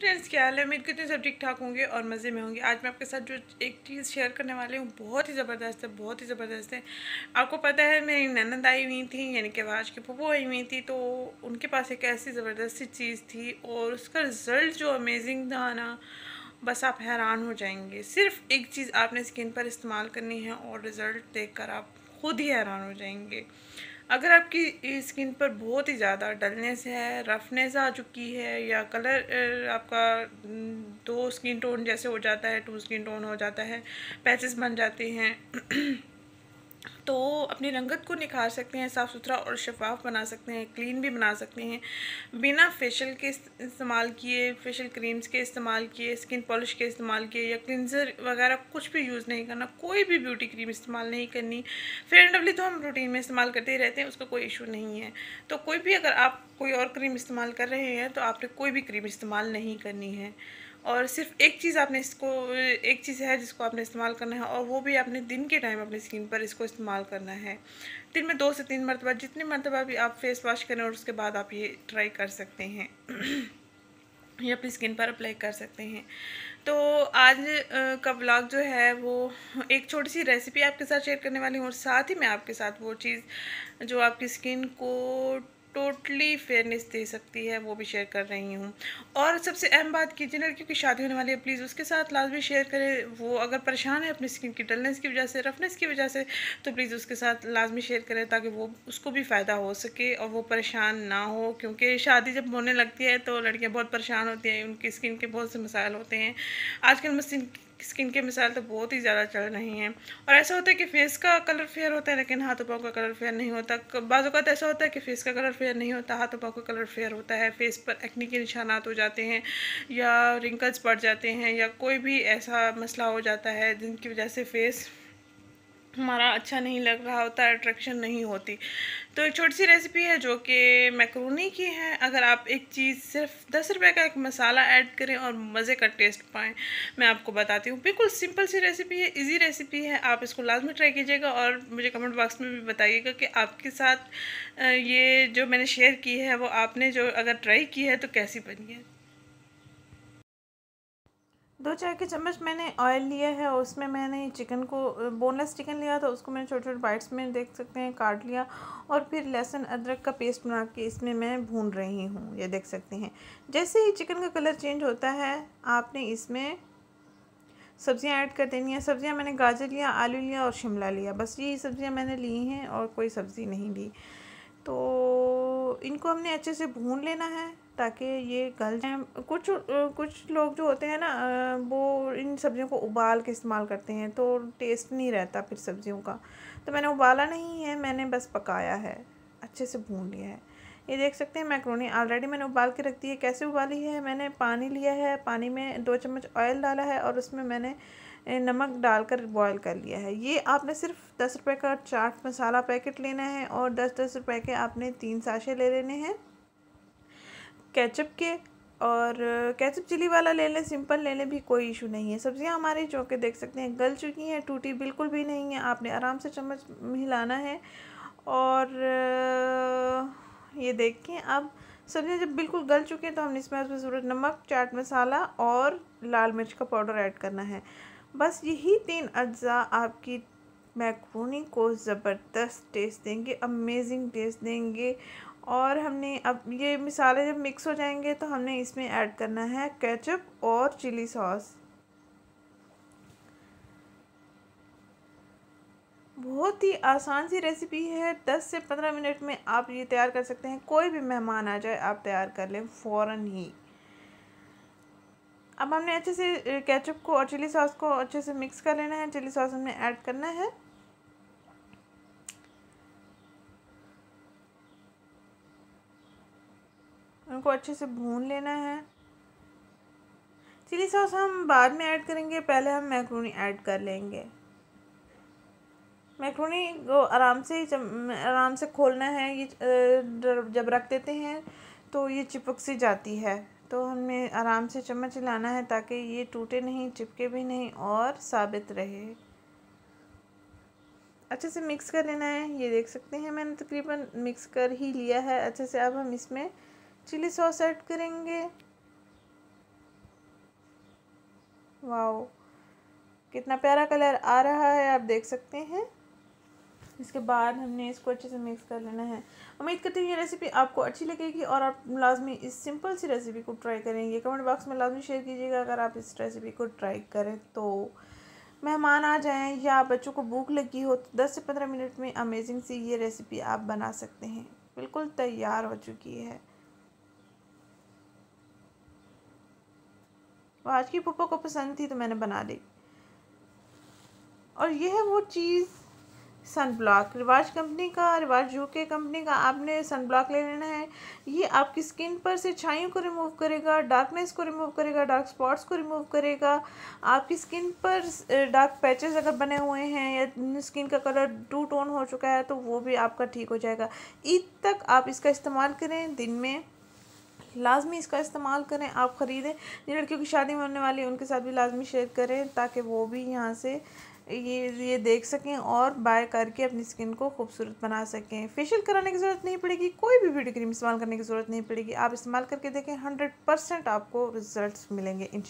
Friends, क्या हाल है? उम्मीद करती हूँ सब ठीक ठाक होंगे और मज़े में होंगे। आज मैं आपके साथ जो एक चीज़ शेयर करने वाली हूँ, बहुत ही ज़बरदस्त है, बहुत ही ज़बरदस्त है। आपको पता है, मेरी ननद आई हुई थी, यानी कि आज की पप्पू आई हुई थी तो उनके पास एक ऐसी ज़बरदस्त सी चीज़ थी और उसका रिज़ल्ट जो अमेजिंग था ना, बस आप हैरान हो जाएँगे। सिर्फ़ एक चीज़ आपने स्किन पर इस्तेमाल करनी है और रिज़ल्ट देख आप खुद ही हैरान हो जाएँगे। अगर आपकी स्किन पर बहुत ही ज़्यादा डलनेस है, रफनेस आ चुकी है, या कलर आपका दो स्किन टोन जैसे हो जाता है, टू स्किन टोन हो जाता है, पैचेस बन जाते हैं तो अपनी रंगत को निखार सकते हैं, साफ़ सुथरा और शफाफ बना सकते हैं क्लीन भी बना सकते हैं। बिना फेशियल के इस्तेमाल किए फेशियल क्रीम्स के इस्तेमाल किए स्किन पॉलिश के इस्तेमाल किए या क्लिनज़र वगैरह कुछ भी यूज़ नहीं करना, कोई भी ब्यूटी क्रीम इस्तेमाल नहीं करनी। फेयर एंड लवली तो हम रूटीन में इस्तेमाल करते ही रहते हैं, उसका कोई इशू नहीं है। तो कोई भी अगर आप कोई और क्रीम इस्तेमाल कर रहे हैं तो आपने कोई भी क्रीम इस्तेमाल नहीं करनी है। और सिर्फ़ एक चीज़ आपने इसको, एक चीज़ है जिसको आपने इस्तेमाल करना है और वो भी आपने दिन के टाइम अपनी स्किन पर इसको इस्तेमाल करना है। दिन में दो से तीन मरतबा, जितनी मरतबा भी आप फेस वॉश करें और उसके बाद आप ये ट्राई कर सकते हैं। ये अपनी स्किन पर अप्लाई कर सकते हैं। तो आज का ब्लॉग जो है वो एक छोटी सी रेसिपी आपके साथ शेयर करने वाली हूँ और साथ ही मैं आपके साथ वो चीज़ जो आपकी स्किन को टोटली फेयरनेस दे सकती है, वो भी शेयर कर रही हूँ। और सबसे अहम बात की जिन लड़कियों की शादी होने वाली है प्लीज़ उसके साथ लाजमी शेयर करें। वो अगर परेशान है अपनी स्किन की डलनेस की वजह से रफनेस की वजह से तो प्लीज़ उसके साथ लाजमी शेयर करें, ताकि वो, उसको भी फ़ायदा हो सके और वो परेशान ना हो। क्योंकि शादी जब होने लगती है तो लड़कियाँ बहुत परेशान होती हैं, उनकी स्किन के बहुत से मसाइल होते हैं। आजकल मशीन स्किन के मिसाल तो बहुत ही ज़्यादा चल रही हैं। और ऐसा होता है कि फेस का कलर फेयर होता है, लेकिन हाथों पाँव का कलर फेयर नहीं होता। बाज़ अवत ऐसा होता है कि फेस का कलर फेयर नहीं होता, हाथों पाँव का कलर फेयर होता है, फेस पर एक्नी के निशानात हो जाते हैं, या रिंकल्स पड़ जाते हैं, या कोई भी ऐसा मसला हो जाता है जिनकी वजह से फेस हमारा अच्छा नहीं लग रहा होता, अट्रैक्शन नहीं होती। तो एक छोटी सी रेसिपी है जो कि मैक्रोनी की है। अगर आप एक चीज़ सिर्फ़ दस रुपए का एक मसाला ऐड करें और मज़े का टेस्ट पाएँ, मैं आपको बताती हूँ। बिल्कुल सिंपल सी रेसिपी है इजी रेसिपी है। आप इसको लाजमी ट्राई कीजिएगा और मुझे कमेंट बॉक्स में भी बताइएगा कि आपके साथ ये जो मैंने शेयर की है, वो आपने जो अगर ट्राई की है तो कैसी बनी है। दो चाय के चम्मच मैंने ऑयल लिया है और उसमें मैंने चिकन को बोनलेस चिकन लिया था, उसको मैंने छोटे छोटे बाइट्स में देख सकते हैं, काट लिया और फिर लहसुन, अदरक का पेस्ट बना के इसमें मैं भून रही हूँ, ये देख सकते हैं। जैसे ही चिकन का कलर चेंज होता है, आपने इसमें सब्ज़ियाँ ऐड कर देनी है। सब्ज़ियाँ मैंने गाजर लिया, आलू लिया और शिमला लिया। बस यही सब्ज़ियाँ मैंने ली हैं और कोई सब्ज़ी नहीं ली। तो इनको हमने अच्छे से भून लेना है ताकि ये गल जाए। कुछ कुछ लोग जो होते हैं ना, वो इन सब्ज़ियों को उबाल के इस्तेमाल करते हैं तो टेस्ट नहीं रहता फिर सब्ज़ियों का। तो मैंने उबाला नहीं है, मैंने बस पकाया है, अच्छे से भून लिया है। ये देख सकते हैं मैक्रोनी ऑलरेडी मैंने उबाल के रख दी है। कैसे उबाली है? मैंने पानी लिया है, पानी में दो चम्मच ऑयल डाला है और उसमें मैंने नमक डालकर बॉईल कर लिया है। ये आपने सिर्फ़ दस रुपये का चाट मसाला पैकेट लेना है और दस दस रुपये के आपने तीन साशे ले लेने हैं। केचप के और कैचअप चिली वाला ले लें सिंपल ले लें, भी कोई इशू नहीं है। सब्ज़ियाँ हमारी जो कि देख सकते हैं, गल चुकी हैं, टूटी बिल्कुल भी नहीं है। आपने आराम से चम्मच हिलाना है और ये देखें अब सब्ज़ियाँ जब बिल्कुल गल चुकी हैं तो हमने इसमें ज़रूरत नमक, चाट मसाला और लाल मिर्च का पाउडर ऐड करना है। बस यही तीन अज्जा आपकी मैक्रोनी को ज़बरदस्त टेस्ट देंगे अमेजिंग टेस्ट देंगे। और हमने अब ये मिसाले जब मिक्स हो जाएँगे तो हमने इसमें ऐड करना है केचप और चिली सॉस बहुत ही आसान सी रेसिपी है। दस से पंद्रह मिनट में आप ये तैयार कर सकते हैं। कोई भी मेहमान आ जाए, आप तैयार कर लें फ़ौर ही। अब हमने अच्छे से केचप को और चिली सॉस को अच्छे से मिक्स कर लेना है। चिली सॉस हमने ऐड करना है। उनको अच्छे से भून लेना है। चिली सॉस हम बाद में ऐड करेंगे, पहले हम मैक्रोनी ऐड कर लेंगे। मैक्रोनी को आराम से आराम से खोलना है, ये जब रख देते हैं तो ये चिपक सी जाती है। तो हमें आराम से चम्मच हिलाना है ताकि ये टूटे नहीं, चिपके भी नहीं और साबित रहे। अच्छे से मिक्स कर लेना है। ये देख सकते हैं मैंने तकरीबन मिक्स कर ही लिया है। अच्छे से अब हम इसमें चिली सॉस ऐड करेंगे। वाओ कितना प्यारा कलर आ रहा है, आप देख सकते हैं। इसके बाद हमने इसको अच्छे से मिक्स कर लेना है। उम्मीद करती हूँ ये रेसिपी आपको अच्छी लगेगी और आप लाजमी इस सिंपल सी रेसिपी को ट्राई करेंगे। कमेंट बॉक्स में लाजमी शेयर कीजिएगा अगर आप इस रेसिपी को ट्राई करें तो। मेहमान आ जाएँ या बच्चों को भूख लगी हो तो दस से पंद्रह मिनट में अमेजिंग सी ये रेसिपी आप बना सकते हैं। बिल्कुल तैयार हो चुकी है। आज की पप्पा को पसंद थी तो मैंने बना ली। और यह है वो चीज़ सन ब्लॉक रिवाज कंपनी का रिवाज यूके कंपनी का, आपने सन ब्लॉक ले लेना है। ये आपकी स्किन पर से छाइयों को रिमूव करेगा डार्कनेस को रिमूव करेगा डार्क स्पॉट्स को रिमूव करेगा। आपकी स्किन पर डार्क पैचेस अगर बने हुए हैं या स्किन का कलर टू टोन हो चुका है तो वो भी आपका ठीक हो जाएगा। ईद तक आप इसका इस्तेमाल करें, दिन में। लाजमी इसका इस्तेमाल करें, आप ख़रीदें। जिन लड़कियों की शादी में होने वाली है, उनके साथ भी लाजमी शेयर करें, ताकि वो भी यहाँ से ये ये देख सकें और बाय करके अपनी स्किन को खूबसूरत बना सकें। फेशियल कराने की ज़रूरत नहीं पड़ेगी, कोई भी ब्यूटी क्रीम इस्तेमाल करने की ज़रूरत नहीं पड़ेगी। आप इस्तेमाल करके देखें हंड्रेड परसेंट आपको रिज़ल्ट मिलेंगे इन